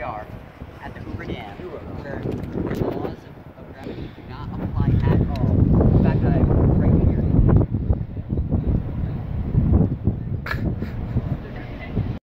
we are.